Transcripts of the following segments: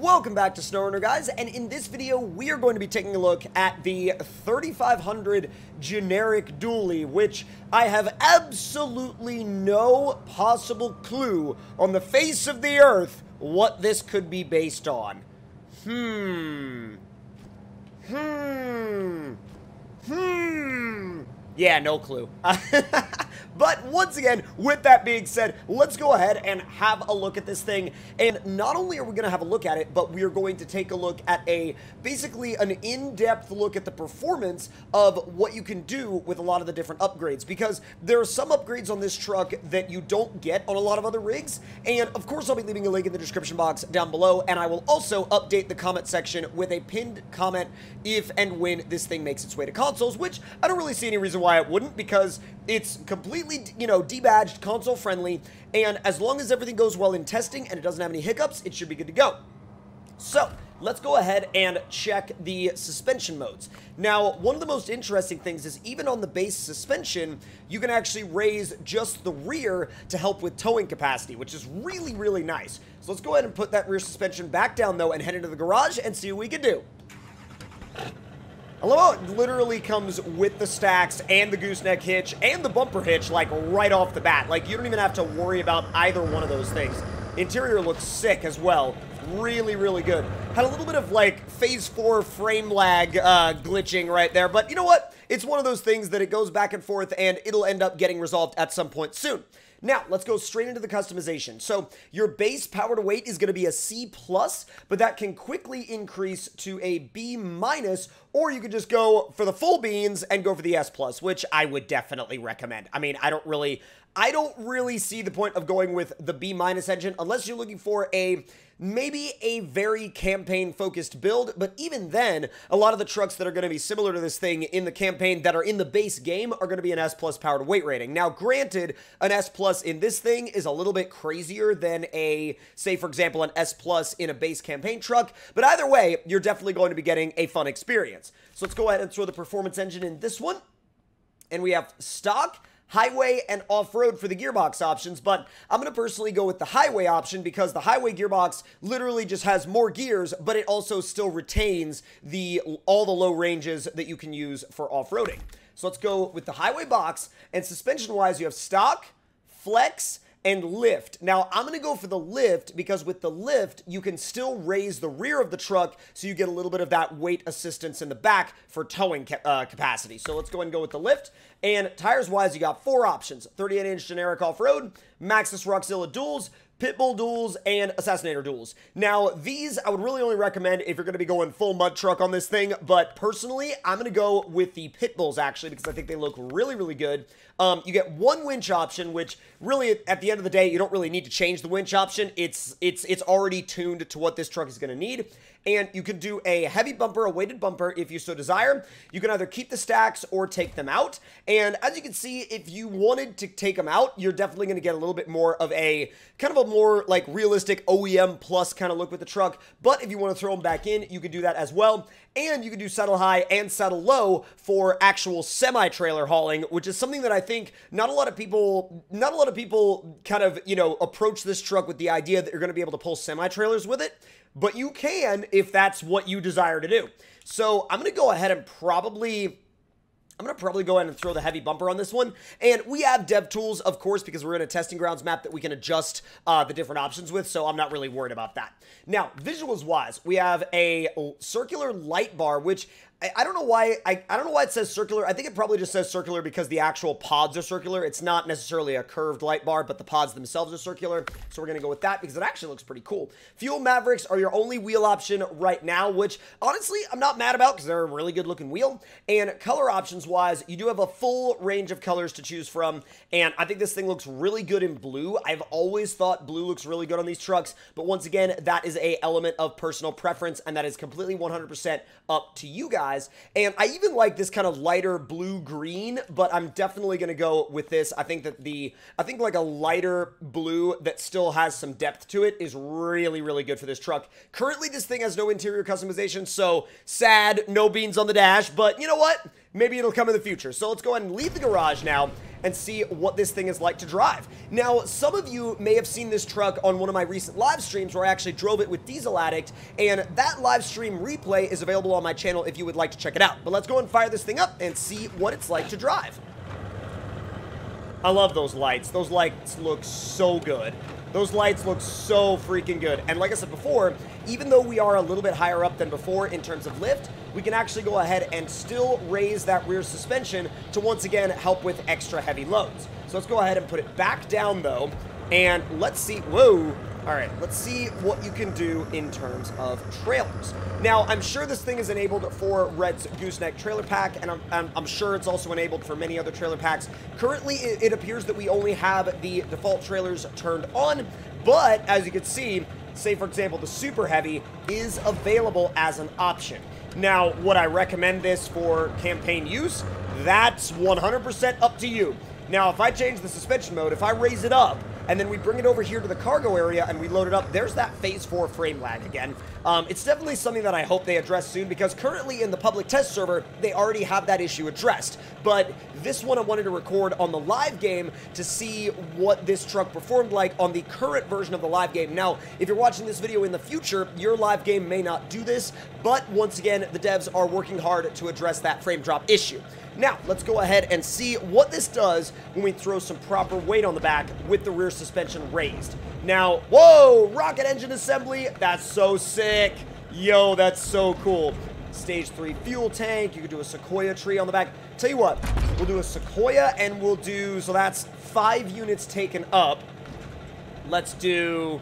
Welcome back to SnowRunner, guys, and in this video, we are going to be taking a look at the 3500 generic dually, which I have absolutely no possible clue on the face of the earth what this could be based on. Hmm. Hmm. Hmm. Yeah, no clue. but once again, with that being said, let's go ahead and have a look at this thing. And not only are we going to have a look at it, but we are going to take a look at a, basically an in-depth look at the performance of what you can do with a lot of the different upgrades. Because there are some upgrades on this truck that you don't get on a lot of other rigs. And of course, I'll be leaving a link in the description box down below. And I will also update the comment section with a pinned comment if and when this thing makes its way to consoles, which I don't really see any reason why why it wouldn't, because it's completely, you know, debadged, console friendly, and as long as everything goes well in testing and it doesn't have any hiccups, it should be good to go. So, let's go ahead and check the suspension modes. Now, one of the most interesting things is even on the base suspension, you can actually raise just the rear to help with towing capacity, which is really, really nice. So let's go ahead and put that rear suspension back down, though, and head into the garage and see what we can do. I love how it literally comes with the stacks and the gooseneck hitch and the bumper hitch, like, right off the bat. Like, you don't even have to worry about either one of those things. Interior looks sick as well. Really, really good. Had a little bit of, like, Phase 4 frame lag uh, glitching right there, but you know what? It's one of those things that it goes back and forth, and it'll end up getting resolved at some point soon. Now, let's go straight into the customization. So your base power to weight is going to be a C plus, but that can quickly increase to a B-, minus, or you could just go for the full beans and go for the S+, plus, which I would definitely recommend. I mean, I don't really... I don't really see the point of going with the B minus engine unless you're looking for a maybe a very campaign focused build, but even then, a lot of the trucks that are going to be similar to this thing in the campaign that are in the base game are going to be an S plus power to weight rating. Now, granted, an S plus in this thing is a little bit crazier than a, say, for example, an S plus in a base campaign truck, but either way, you're definitely going to be getting a fun experience. So let's go ahead and throw the performance engine in this one. And we have stock, highway and off-road for the gearbox options, but I'm going to personally go with the highway option because the highway gearbox literally just has more gears, but it also still retains the all the low ranges that you can use for off-roading. So let's go with the highway box, and suspension-wise, you have stock, flex, and lift. Now, I'm going to go for the lift because with the lift, you can still raise the rear of the truck so you get a little bit of that weight assistance in the back for towing ca uh, capacity. So let's go and go with the lift. And tires-wise, you got four options. 38-inch generic off-road, Maxxis Roxxzilla duals, Pitbull duals, and Assassinator duals. Now, these I would really only recommend if you're going to be going full mud truck on this thing, but personally, I'm going to go with the Pitbulls, actually, because I think they look really, really good. Um, you get one winch option, which really, at the end of the day, you don't really need to change the winch option. It's, it's, it's already tuned to what this truck is going to need and you can do a heavy bumper, a weighted bumper if you so desire. You can either keep the stacks or take them out, and as you can see, if you wanted to take them out, you're definitely going to get a little bit more of a, kind of a more like realistic OEM plus kind of look with the truck, but if you want to throw them back in, you can do that as well, and you can do saddle high and saddle low for actual semi-trailer hauling, which is something that I think not a lot of people, not a lot of people kind of, you know, approach this truck with the idea that you're going to be able to pull semi-trailers with it but you can if that's what you desire to do. So I'm going to go ahead and probably... I'm going to probably go ahead and throw the heavy bumper on this one. And we have dev tools, of course, because we're in a testing grounds map that we can adjust uh, the different options with, so I'm not really worried about that. Now, visuals-wise, we have a circular light bar, which I, I don't know why I, I don't know why it says circular. I think it probably just says circular because the actual pods are circular. It's not necessarily a curved light bar, but the pods themselves are circular. So we're gonna go with that because it actually looks pretty cool. Fuel Mavericks are your only wheel option right now, which honestly I'm not mad about because they're a really good looking wheel. And color options wise, you do have a full range of colors to choose from. And I think this thing looks really good in blue. I've always thought blue looks really good on these trucks, but once again, that is a element of personal preference and that is completely 100% up to you guys guys. And I even like this kind of lighter blue-green, but I'm definitely going to go with this. I think that the, I think like a lighter blue that still has some depth to it is really, really good for this truck. Currently, this thing has no interior customization, so sad, no beans on the dash, but you know what? Maybe it'll come in the future. So let's go ahead and leave the garage now and see what this thing is like to drive. Now, some of you may have seen this truck on one of my recent live streams where I actually drove it with Diesel Addict, and that live stream replay is available on my channel if you would like to check it out. But let's go and fire this thing up and see what it's like to drive. I love those lights. Those lights look so good. Those lights look so freaking good. And like I said before, even though we are a little bit higher up than before in terms of lift, we can actually go ahead and still raise that rear suspension to once again help with extra heavy loads. So let's go ahead and put it back down though, and let's see, whoa, all right, let's see what you can do in terms of trailers. Now, I'm sure this thing is enabled for Red's Gooseneck trailer pack, and I'm, I'm, I'm sure it's also enabled for many other trailer packs. Currently, it, it appears that we only have the default trailers turned on, but as you can see, say for example, the Super Heavy is available as an option. Now, would I recommend this for campaign use? That's 100% up to you. Now, if I change the suspension mode, if I raise it up, and then we bring it over here to the cargo area and we load it up, there's that phase 4 frame lag again. Um, it's definitely something that I hope they address soon because currently in the public test server, they already have that issue addressed. But this one I wanted to record on the live game to see what this truck performed like on the current version of the live game. Now, if you're watching this video in the future, your live game may not do this, but once again, the devs are working hard to address that frame drop issue. Now, let's go ahead and see what this does when we throw some proper weight on the back with the rear suspension raised. Now, whoa, rocket engine assembly, that's so sick. Yo, that's so cool. Stage 3 fuel tank, you could do a Sequoia tree on the back. Tell you what, we'll do a Sequoia and we'll do, so that's five units taken up. Let's do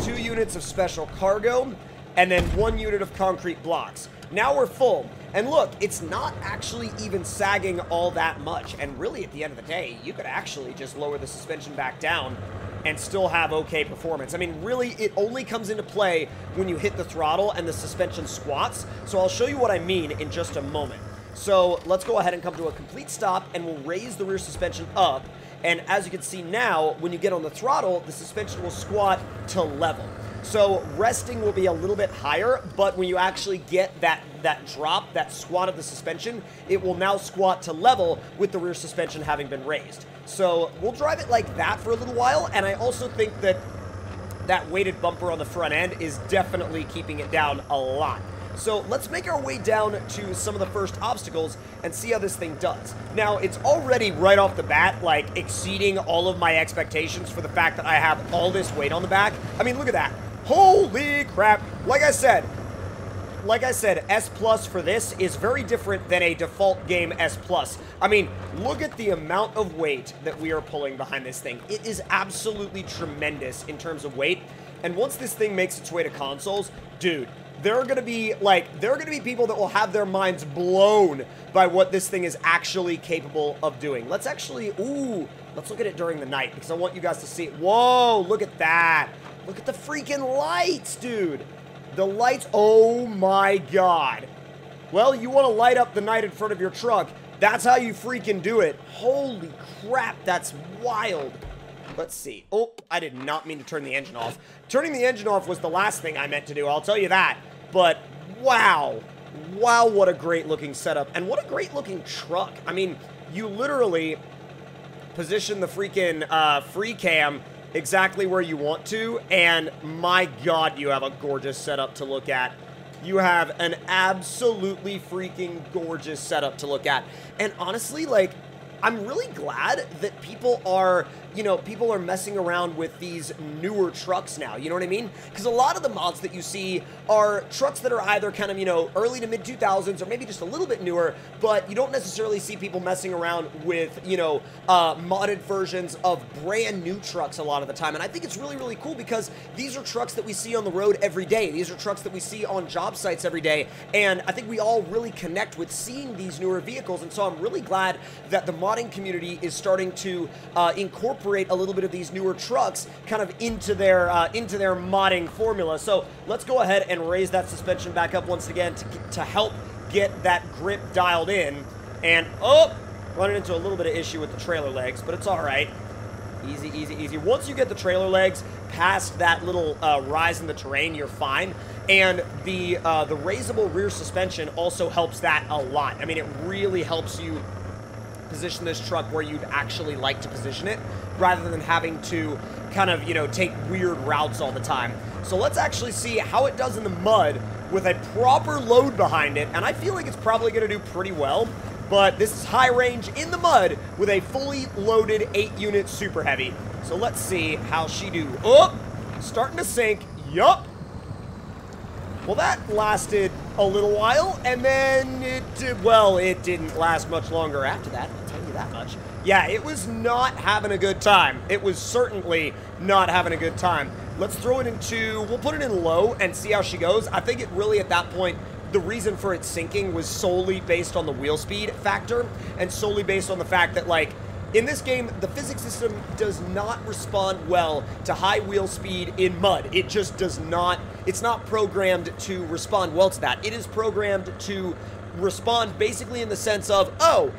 two units of special cargo and then one unit of concrete blocks. Now we're full. And look, it's not actually even sagging all that much. And really, at the end of the day, you could actually just lower the suspension back down and still have okay performance. I mean, really, it only comes into play when you hit the throttle and the suspension squats. So I'll show you what I mean in just a moment. So let's go ahead and come to a complete stop and we'll raise the rear suspension up. And as you can see now, when you get on the throttle, the suspension will squat to level. So resting will be a little bit higher, but when you actually get that, that drop, that squat of the suspension, it will now squat to level with the rear suspension having been raised. So we'll drive it like that for a little while, and I also think that that weighted bumper on the front end is definitely keeping it down a lot. So let's make our way down to some of the first obstacles and see how this thing does. Now, it's already right off the bat, like, exceeding all of my expectations for the fact that I have all this weight on the back. I mean, look at that. Holy crap. Like I said, like I said, S Plus for this is very different than a default game S Plus. I mean, look at the amount of weight that we are pulling behind this thing. It is absolutely tremendous in terms of weight. And once this thing makes its way to consoles, dude, there are going to be, like, there are going to be people that will have their minds blown by what this thing is actually capable of doing. Let's actually, ooh, let's look at it during the night because I want you guys to see it. Whoa, look at that. Look at the freaking lights, dude. The lights, oh my god. Well, you want to light up the night in front of your truck. That's how you freaking do it. Holy crap, that's wild. Let's see. Oh, I did not mean to turn the engine off. Turning the engine off was the last thing I meant to do, I'll tell you that. But, wow. Wow, what a great looking setup. And what a great looking truck. I mean, you literally position the freaking uh, free cam exactly where you want to, and my god, you have a gorgeous setup to look at. You have an absolutely freaking gorgeous setup to look at. And honestly, like, I'm really glad that people are you know, people are messing around with these newer trucks now, you know what I mean? Because a lot of the mods that you see are trucks that are either kind of, you know, early to mid 2000s or maybe just a little bit newer, but you don't necessarily see people messing around with, you know, uh, modded versions of brand new trucks a lot of the time. And I think it's really, really cool because these are trucks that we see on the road every day. These are trucks that we see on job sites every day. And I think we all really connect with seeing these newer vehicles. And so I'm really glad that the modding community is starting to uh, incorporate a little bit of these newer trucks kind of into their uh, into their modding formula. So let's go ahead and raise that suspension back up once again to, to help get that grip dialed in. And, oh, running into a little bit of issue with the trailer legs, but it's all right. Easy, easy, easy. Once you get the trailer legs past that little uh, rise in the terrain, you're fine. And the uh, the raisable rear suspension also helps that a lot. I mean, it really helps you position this truck where you'd actually like to position it, rather than having to kind of, you know, take weird routes all the time. So let's actually see how it does in the mud with a proper load behind it, and I feel like it's probably going to do pretty well. But this is high range in the mud with a fully loaded 8-unit Super Heavy. So let's see how she do. Oh, starting to sink. Yup. Well, that lasted a little while, and then it, did, well, it didn't last much longer after that, I'll tell you that much. Yeah, it was not having a good time. It was certainly not having a good time. Let's throw it into, we'll put it in low and see how she goes. I think it really, at that point, the reason for it sinking was solely based on the wheel speed factor and solely based on the fact that, like, in this game, the physics system does not respond well to high wheel speed in mud. It just does not, it's not programmed to respond well to that. It is programmed to respond basically in the sense of, oh,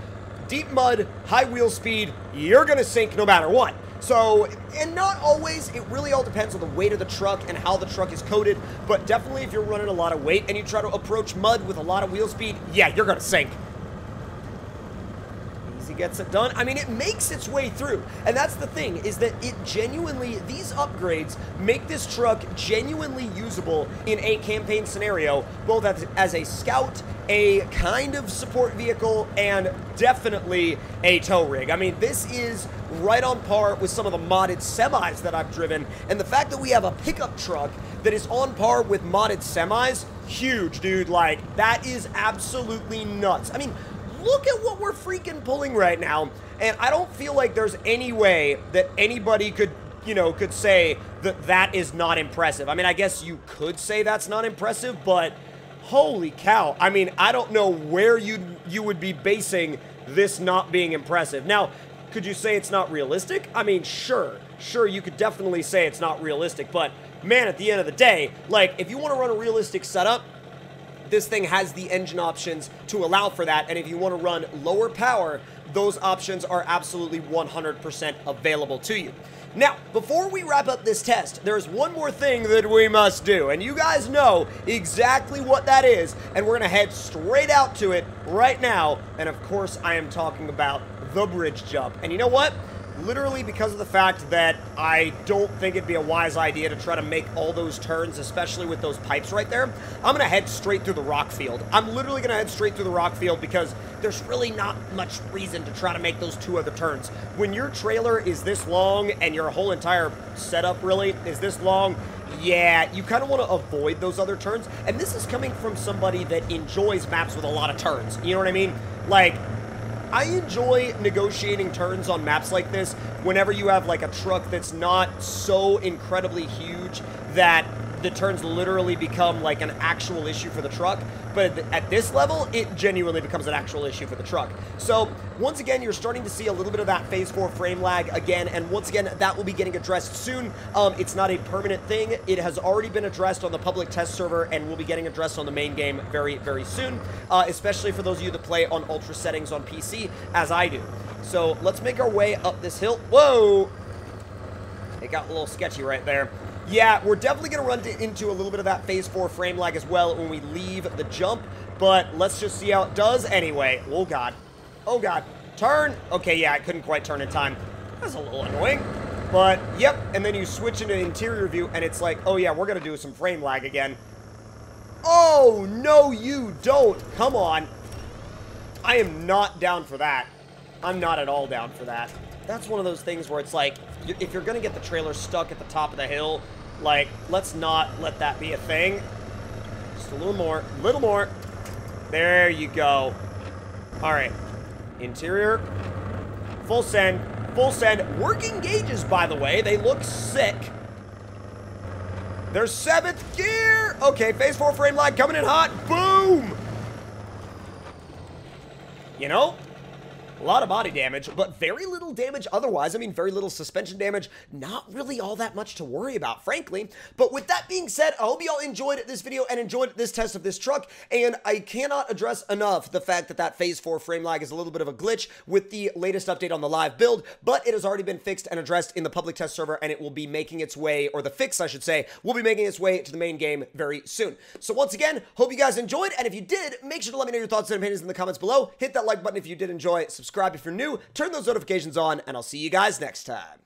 deep mud, high wheel speed, you're going to sink no matter what. So, and not always, it really all depends on the weight of the truck and how the truck is coated, but definitely if you're running a lot of weight and you try to approach mud with a lot of wheel speed, yeah, you're going to sink gets it done. I mean, it makes its way through. And that's the thing, is that it genuinely, these upgrades make this truck genuinely usable in a campaign scenario, both as, as a scout, a kind of support vehicle, and definitely a tow rig. I mean, this is right on par with some of the modded semis that I've driven, and the fact that we have a pickup truck that is on par with modded semis, huge, dude. Like, that is absolutely nuts. I mean, look at what we're freaking pulling right now. And I don't feel like there's any way that anybody could, you know, could say that that is not impressive. I mean, I guess you could say that's not impressive, but holy cow. I mean, I don't know where you you would be basing this not being impressive. Now, could you say it's not realistic? I mean, sure. Sure, you could definitely say it's not realistic, but man, at the end of the day, like, if you want to run a realistic setup, this thing has the engine options to allow for that. And if you want to run lower power, those options are absolutely 100% available to you. Now, before we wrap up this test, there's one more thing that we must do, and you guys know exactly what that is, and we're going to head straight out to it right now, and of course, I am talking about the bridge jump. And you know what? Literally because of the fact that I don't think it'd be a wise idea to try to make all those turns, especially with those pipes right there. I'm going to head straight through the rock field. I'm literally going to head straight through the rock field because there's really not much reason to try to make those two other turns. When your trailer is this long and your whole entire setup really is this long, yeah, you kind of want to avoid those other turns. And this is coming from somebody that enjoys maps with a lot of turns. You know what I mean? Like, I enjoy negotiating turns on maps like this whenever you have like a truck that's not so incredibly huge that the turns literally become like an actual issue for the truck. But at this level, it genuinely becomes an actual issue for the truck. So once again, you're starting to see a little bit of that Phase 4 frame lag again. And once again, that will be getting addressed soon. Um, it's not a permanent thing. It has already been addressed on the public test server and will be getting addressed on the main game very, very soon. Uh, especially for those of you that play on ultra settings on PC, as I do. So let's make our way up this hill. Whoa! It got a little sketchy right there. Yeah, we're definitely going to run into a little bit of that Phase 4 frame lag as well when we leave the jump, but let's just see how it does anyway. Oh, God. Oh, God. Turn. Okay, yeah, I couldn't quite turn in time. That's a little annoying. But, yep, and then you switch into interior view, and it's like, oh, yeah, we're going to do some frame lag again. Oh, no, you don't. Come on. I am not down for that. I'm not at all down for that. That's one of those things where it's like, if you're going to get the trailer stuck at the top of the hill, like, let's not let that be a thing. Just a little more, a little more. There you go. All right. Interior. Full send. Full send. Working gauges, by the way. They look sick. There's seventh gear. Okay, phase four frame lag coming in hot. Boom. You know, a lot of body damage, but very little damage otherwise. I mean, very little suspension damage. Not really all that much to worry about, frankly. But with that being said, I hope you all enjoyed this video and enjoyed this test of this truck. And I cannot address enough the fact that that Phase 4 frame lag is a little bit of a glitch with the latest update on the live build, but it has already been fixed and addressed in the public test server, and it will be making its way, or the fix, I should say, will be making its way to the main game very soon. So once again, hope you guys enjoyed, and if you did, make sure to let me know your thoughts and opinions in the comments below. Hit that like button if you did enjoy, subscribe subscribe if you're new, turn those notifications on, and I'll see you guys next time.